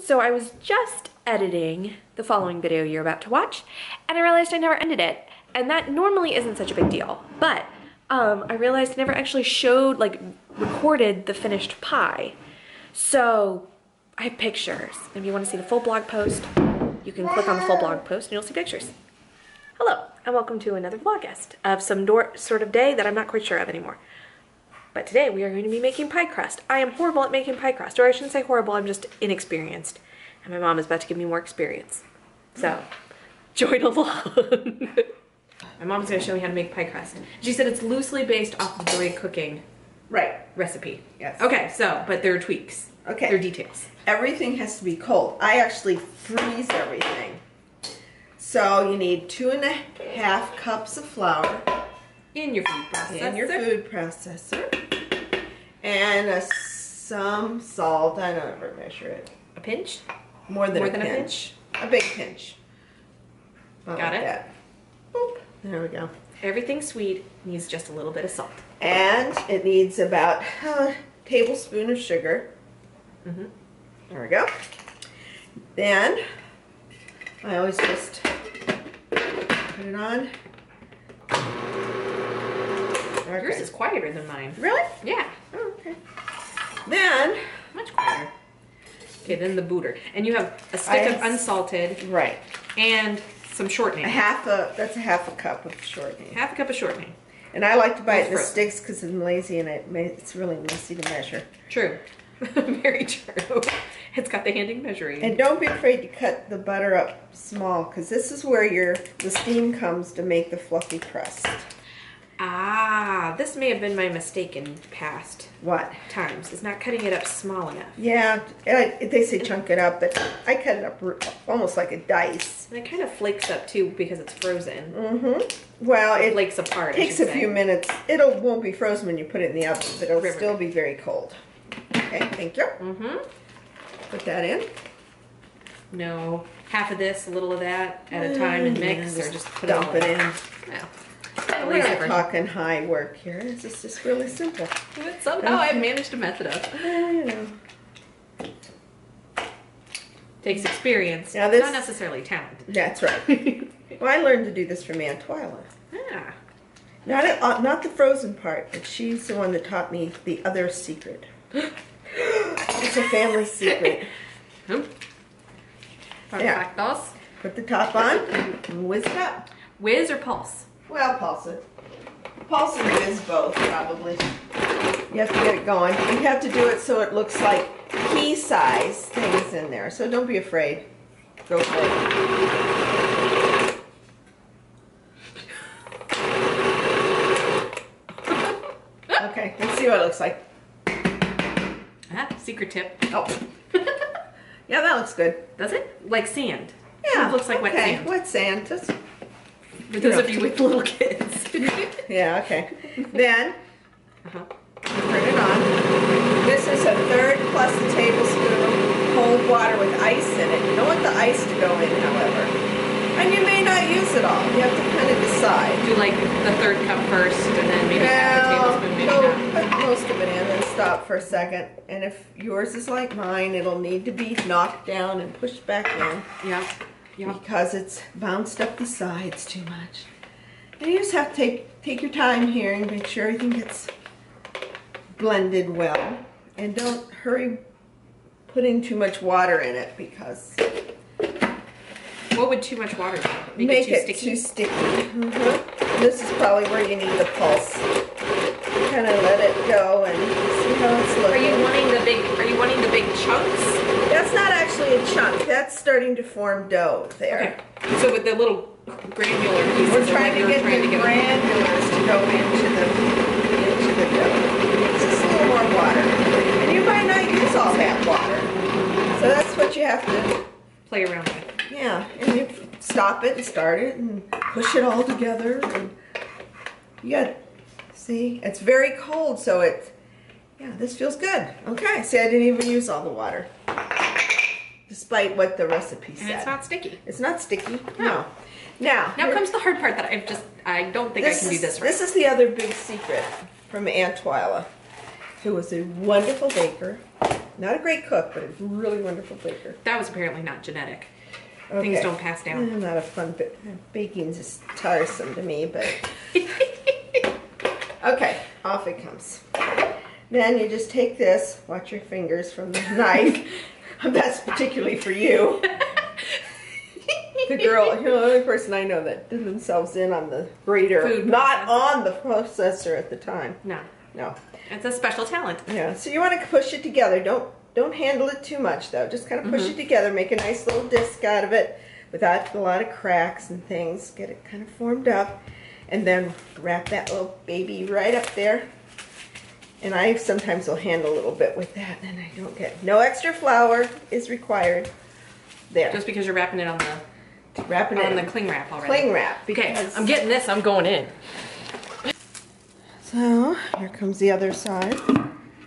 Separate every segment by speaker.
Speaker 1: So I was just editing the following video you're about to watch, and I realized I never ended it. And that normally isn't such a big deal, but um, I realized I never actually showed, like, recorded the finished pie. So I have pictures. If you want to see the full blog post, you can click on the full blog post and you'll see pictures. Hello, and welcome to another Vlogust of some sort of day that I'm not quite sure of anymore. But today we are going to be making pie crust. I am horrible at making pie crust, or I shouldn't say horrible, I'm just inexperienced. And my mom is about to give me more experience. So, join along. my mom's gonna show me how to make pie crust. She said it's loosely based off of Joy cooking
Speaker 2: Right.
Speaker 1: recipe.
Speaker 2: Yes.
Speaker 1: Okay, so, but there are tweaks.
Speaker 2: Okay.
Speaker 1: There are details.
Speaker 2: Everything has to be cold. I actually freeze everything. So you need two and a half cups of flour
Speaker 1: In your food processor.
Speaker 2: in your food processor, and a, some salt. I don't ever measure it.
Speaker 1: A pinch?
Speaker 2: More than,
Speaker 1: More
Speaker 2: a,
Speaker 1: than a
Speaker 2: pinch. a big pinch. About
Speaker 1: Got
Speaker 2: like
Speaker 1: it.
Speaker 2: Boop. There we go.
Speaker 1: Everything sweet needs just a little bit of salt.
Speaker 2: And it needs about a tablespoon of sugar.
Speaker 1: Mhm.
Speaker 2: There we go. Then I always just put it on.
Speaker 1: Yours
Speaker 2: Okay.
Speaker 1: is quieter than mine.
Speaker 2: Really?
Speaker 1: Yeah,
Speaker 2: Oh, okay. Then,
Speaker 1: much quieter. Okay, then the booter. And you have a stick
Speaker 2: I
Speaker 1: of unsalted
Speaker 2: right,
Speaker 1: and some shortening.
Speaker 2: a half a that's a half a cup of shortening.
Speaker 1: Half a cup of shortening.
Speaker 2: And I like to buy it in the sticks because I'm lazy and it it's really messy to measure.
Speaker 1: True. Very true. It's got the handy measuring.
Speaker 2: And don't be afraid to cut the butter up small because this is where your the steam comes to make the fluffy crust.
Speaker 1: Ah, this may have been my mistake in past
Speaker 2: What?
Speaker 1: times. It's not cutting it up small enough.
Speaker 2: Yeah, I, they say chunk it up, but I cut it up r- almost like a dice.
Speaker 1: And it kind of flakes up too because it's frozen.
Speaker 2: Mm-hmm. Well,
Speaker 1: It
Speaker 2: it
Speaker 1: flakes apart. I
Speaker 2: takes
Speaker 1: should
Speaker 2: a
Speaker 1: say.
Speaker 2: few minutes. It'll won't be frozen when you put it in the oven, but it'll
Speaker 1: Right,
Speaker 2: still
Speaker 1: right.
Speaker 2: be very cold. Okay, thank you.
Speaker 1: Mm-hmm.
Speaker 2: Put that in.
Speaker 1: No, half of this, a little of that at a time and
Speaker 2: Yeah,
Speaker 1: mix, or just put
Speaker 2: dump
Speaker 1: it
Speaker 2: it
Speaker 1: all
Speaker 2: in.
Speaker 1: No.
Speaker 2: We're
Speaker 1: lazy
Speaker 2: not talking high work here. It's is just really simple.
Speaker 1: But somehow I managed to mess it up.
Speaker 2: You know.
Speaker 1: Takes experience,
Speaker 2: Now this-
Speaker 1: not necessarily talent.
Speaker 2: That's right. well, I learned to do this from Aunt Twyla.
Speaker 1: ah,
Speaker 2: Not a, uh, not the frozen part, but she's the one that taught me the other secret. it's a family secret.
Speaker 1: hmm.
Speaker 2: Yeah.
Speaker 1: Perfectos.
Speaker 2: Put the top on and whisk it up.
Speaker 1: Whiz or pulse?
Speaker 2: Well, pulse it. Pulse and both, probably. You have to get it going. You have to do it so it looks like pea-size things in there. So don't be afraid. Go for it. Okay, let's see what it looks like.
Speaker 1: Ah, secret tip.
Speaker 2: Oh. yeah, that looks good.
Speaker 1: Does it? Like sand.
Speaker 2: Yeah,
Speaker 1: It looks like wet sand.
Speaker 2: Wet sand. Just,
Speaker 1: For those of you with little kids.
Speaker 2: yeah, okay. Then
Speaker 1: uh-huh.
Speaker 2: turn it on. This is a third plus a tablespoon of cold water with ice in it. You don't want the ice to go in, however. And you may not use it all. You have to kind of decide.
Speaker 1: Do like the third cup first, and then maybe half a tablespoon, maybe
Speaker 2: go
Speaker 1: not.
Speaker 2: put most of it in and stop for a second. And if yours is like mine, it'll need to be knocked down and pushed back in.
Speaker 1: Yeah. Yeah.
Speaker 2: because it's bounced up the sides too much. And you just have to take take your time here and make sure everything gets blended well. And don't hurry putting too much water in it because
Speaker 1: What would too much water do?
Speaker 2: make,
Speaker 1: it too sticky?
Speaker 2: too sticky. Mhm. This is probably where you need the pulse. Kind of let it go and see how it's
Speaker 1: Are you wanting the big? Are you wanting the big chunks?
Speaker 2: That's not actually a chunk. That's starting to form dough there.
Speaker 1: Okay. So with the little granular pieces,
Speaker 2: We're trying to get
Speaker 1: trying
Speaker 2: the
Speaker 1: to get-
Speaker 2: granulars to go into the into the dough. It's just a little more water, and you might not use all that water. So that's what you have to,
Speaker 1: play around with.
Speaker 2: yeah. And you stop it and start it and push it all together. And you got, see, it's very cold, so it, yeah, this feels good. Okay, see, I didn't even use all the water, despite what the recipe said.
Speaker 1: And it's not sticky.
Speaker 2: It's not sticky.
Speaker 1: No.
Speaker 2: No. Now,
Speaker 1: Now
Speaker 2: here-
Speaker 1: comes the hard part that I've just, I don't think I can
Speaker 2: is,
Speaker 1: do this right.
Speaker 2: This is the other big secret from Aunt Twyla, who was a wonderful baker Not a great cook, but a really wonderful baker.
Speaker 1: That was apparently not genetic. Things don't pass down.
Speaker 2: I'm not a fun bit. Baking's just tiresome to me, but okay, off it comes. Then you just take this. Watch your fingers from the knife. That's particularly for you. The girl, you're the only person I know that did themselves in on the grater,
Speaker 1: Food
Speaker 2: not on the processor at the time.
Speaker 1: No,
Speaker 2: No.
Speaker 1: it's a special talent.
Speaker 2: Yeah. So you want to push it together. Don't don't handle it too much though. Just kind of push mm-hmm. it together. Make a nice little disc out of it without a lot of cracks and things. Get it kind of formed up, and then wrap that little baby right up there. And I sometimes will handle a little bit with that, and I don't get no extra flour is required. There,
Speaker 1: Just because you're wrapping it on the
Speaker 2: wrapping it
Speaker 1: on the cling wrap already.
Speaker 2: cling wrap.
Speaker 1: Okay, I'm getting this. I'm going in.
Speaker 2: so here comes the other side.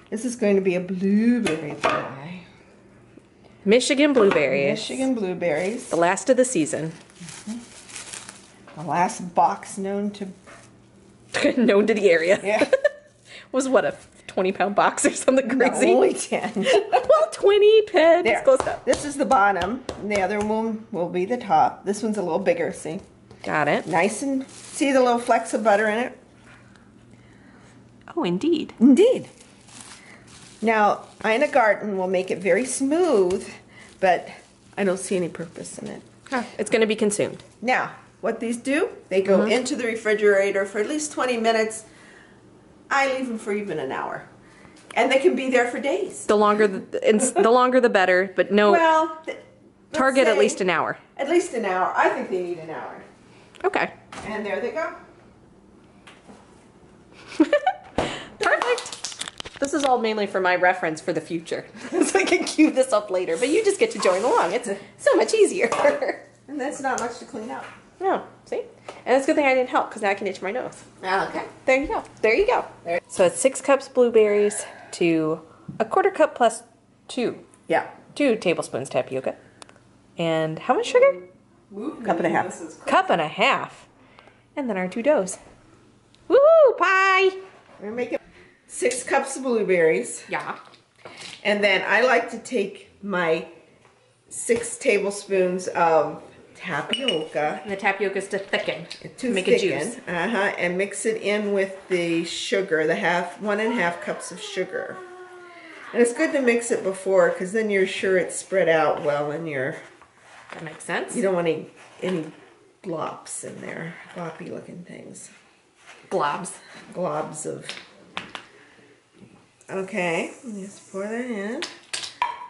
Speaker 2: This is going to be a blueberry pie.
Speaker 1: Michigan blueberries.
Speaker 2: Michigan blueberries.
Speaker 1: The last of the season. Mm-hmm.
Speaker 2: The last box known to
Speaker 1: Known to the area.
Speaker 2: yeah,
Speaker 1: Was what a 20 pound box or something
Speaker 2: no,
Speaker 1: crazy.
Speaker 2: only ten.
Speaker 1: well, 20 pen.
Speaker 2: There.
Speaker 1: Close up.
Speaker 2: This is the bottom, and the other one will be the top. This one's a little bigger. See,
Speaker 1: Got it.
Speaker 2: nice and see the little flecks of butter in it.
Speaker 1: Oh, indeed.
Speaker 2: Indeed. Now, Ina Garten will make it very smooth, but I don't see any purpose in it.
Speaker 1: It's going to be consumed.
Speaker 2: Now, what these do, they go
Speaker 1: Mm-hmm.
Speaker 2: into the refrigerator for at least 20 minutes. I leave them for even an hour. And they can be there for days.
Speaker 1: The longer the, the longer the better, but no
Speaker 2: Well,
Speaker 1: target at least an hour.
Speaker 2: At least an hour. I think they need an hour.
Speaker 1: Okay.
Speaker 2: And there they go.
Speaker 1: Perfect. This is all mainly for my reference for the future. so I can cue this up later, but you just get to join along. It's so much easier.
Speaker 2: And that's not much to clean up.
Speaker 1: No, see? And it's a good thing I didn't help because now I can itch my nose.
Speaker 2: Okay.
Speaker 1: There you go. There you go.
Speaker 2: There.
Speaker 1: So it's six cups blueberries to a quarter cup plus two.
Speaker 2: Yeah.
Speaker 1: Two tablespoons tapioca. And how much sugar?
Speaker 2: Cup and a half.
Speaker 1: Cup and a half. And then our two doughs. Woohoo! Pie!
Speaker 2: We're making six cups of blueberries.
Speaker 1: Yeah.
Speaker 2: And then I like to take my six tablespoons of tapioca
Speaker 1: And the tapioca is to thicken.
Speaker 2: to
Speaker 1: make a
Speaker 2: thicken,
Speaker 1: juice.
Speaker 2: Uh-huh, and mix it in with the sugar, the half, one and a half cups of sugar. And it's good to mix it before because then you're sure it's spread out well and you're,
Speaker 1: That makes sense.
Speaker 2: you don't want any, any glops in there, gloppy looking things.
Speaker 1: globs.
Speaker 2: globs of. Okay, just pour that in,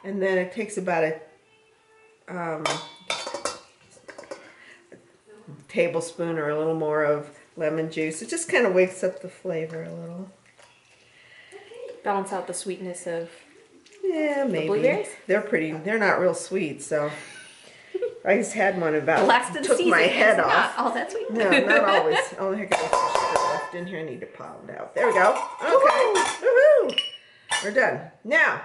Speaker 2: and then it takes about a um, tablespoon or a little more of lemon juice. It just kind of wakes up the flavor a little.
Speaker 1: Balance out the sweetness of.
Speaker 2: Yeah, maybe.
Speaker 1: blueberries?
Speaker 2: They're pretty. They're not real sweet, so I just had one about
Speaker 1: Last of
Speaker 2: took
Speaker 1: season.
Speaker 2: my head
Speaker 1: It's
Speaker 2: off.
Speaker 1: Not all that sweet.
Speaker 2: No, not always. Oh, heck, I got some sugar left in here. I need to pile it out. There we go. Okay. Woohoo! We're done. Now,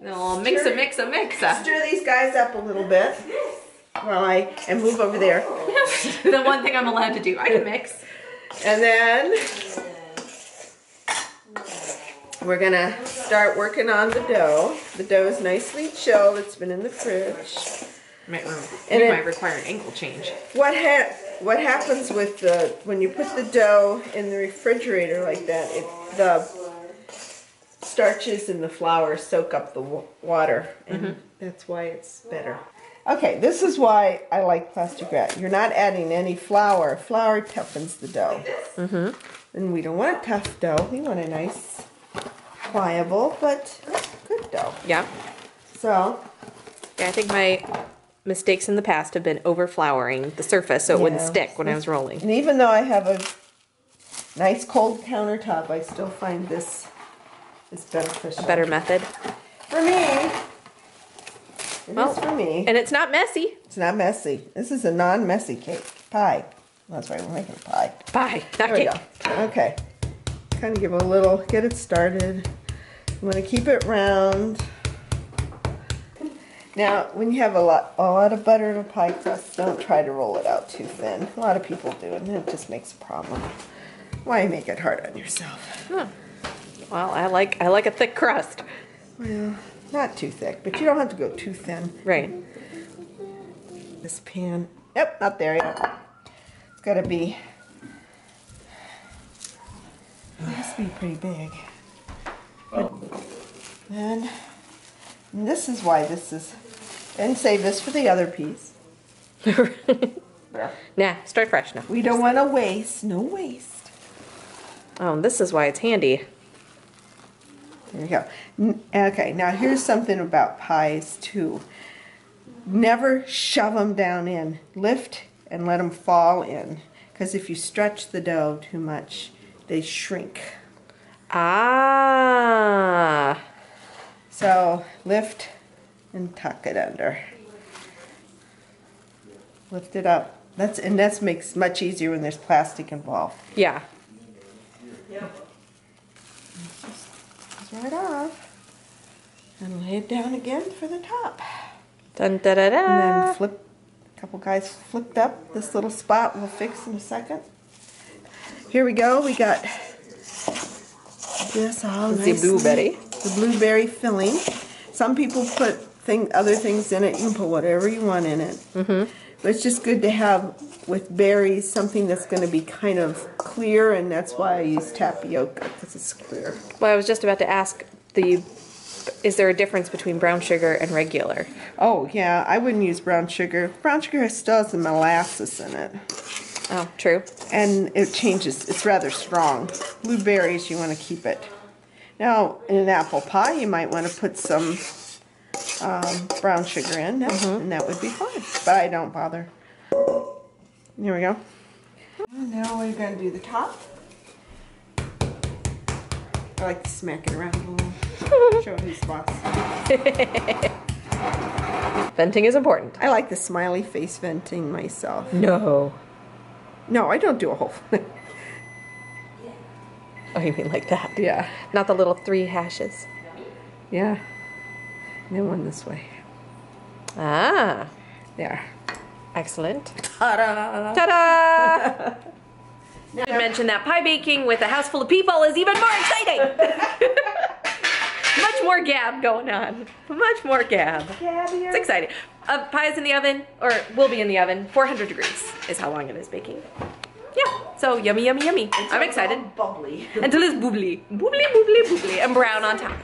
Speaker 1: No, mix a mix a mix
Speaker 2: stir these guys up a little bit while I and move over there.
Speaker 1: the one thing I'm allowed to do. I can mix.
Speaker 2: And then we're gonna start working on the dough. The dough is nicely chilled. It's been in the fridge.
Speaker 1: Might,
Speaker 2: And it-
Speaker 1: might require an ankle change.
Speaker 2: What ha- what happens with the when you put the dough in the refrigerator like that? It the starches and the flour soak up the wa- water, and mm-hmm. that's why it's better. Okay, this is why I like plastic wrap. You're not adding any flour. Flour toughens the dough, mm-hmm. and we don't want a tough dough. We want a nice, pliable but good dough.
Speaker 1: Yeah.
Speaker 2: So
Speaker 1: Yeah, I think my mistakes in the past have been over flouring the surface so it wouldn't stick when I was rolling.
Speaker 2: And even though I have a nice cold countertop, I still find this is beneficial.
Speaker 1: A better method.
Speaker 2: for me. It
Speaker 1: Well,
Speaker 2: for me.
Speaker 1: And it's not messy.
Speaker 2: It's not messy. This is a non-messy cake pie. That's right. We're making a pie.
Speaker 1: Pie, Not
Speaker 2: There we go. Okay. Kind of give a little. Get it started. I'm gonna keep it round. Now, when you have a lot, a lot of butter in a pie crust, don't try to roll it out too thin. A lot of people do, and it just makes a problem. Why make it hard on yourself?
Speaker 1: Well, I like I like a thick crust.
Speaker 2: Well, not too thick, but you don't have to go too thin.
Speaker 1: Right.
Speaker 2: This pan. Yep, not there yet. It's got to be. It has to be pretty big. But then, and this is why this is. And save this for the other piece.
Speaker 1: nah, start fresh now.
Speaker 2: We don't want to waste. No waste.
Speaker 1: Oh, this is why it's handy.
Speaker 2: There you go. Okay, now here's something about pies too. Never shove them down in. Lift and let them fall in. Because if you stretch the dough too much, they shrink.
Speaker 1: Ah.
Speaker 2: So lift and tuck it under. Lift it up. That's and that makes much easier when there's plastic involved.
Speaker 1: Yeah.
Speaker 2: Right off. And lay it down again for the top.
Speaker 1: Dun da da da.
Speaker 2: And then flip, a couple guys flipped up. This little spot we'll fix in a second. Here we go. We got this all
Speaker 1: The blueberry.
Speaker 2: The blueberry filling. Some people put thing other things in it. You can put whatever you want in it. Mm-hmm. But it's just good to have with berries something that's going to be kind of clear, and that's why I use tapioca because it's clear.
Speaker 1: Well, I was just about to ask the. Is there a difference between brown sugar and regular?
Speaker 2: Oh yeah, I wouldn't use brown sugar. Brown sugar still has some molasses in it.
Speaker 1: Oh, true.
Speaker 2: and it changes. It's rather strong. Blueberries, you want to keep it. Now, in an apple pie, you might want to put some um, brown sugar in, and that would be fine. But I don't bother. There we go. And now we're going to do the top. I like to smack it around a little. Show who's boss.
Speaker 1: Venting is important.
Speaker 2: I like the smiley face venting myself.
Speaker 1: No.
Speaker 2: No, I don't do a whole.
Speaker 1: Oh, you mean like that?
Speaker 2: yeah.
Speaker 1: Not the little three hashes.
Speaker 2: Yeah. And then one this way.
Speaker 1: Ah,
Speaker 2: There.
Speaker 1: Excellent.
Speaker 2: Ta-da!
Speaker 1: Ta-da! I mentioned that pie baking with a house full of people is even more exciting. Much more gab going on. Much more gab. It's exciting. Uh, pie is in the oven, or will be in the oven. 400 degrees is how long it is baking. Yeah, so yummy, yummy, yummy. I'm excited.
Speaker 2: Bubbly.
Speaker 1: Until it's bubbly. Bubbly, bubbly, bubbly, and brown on top.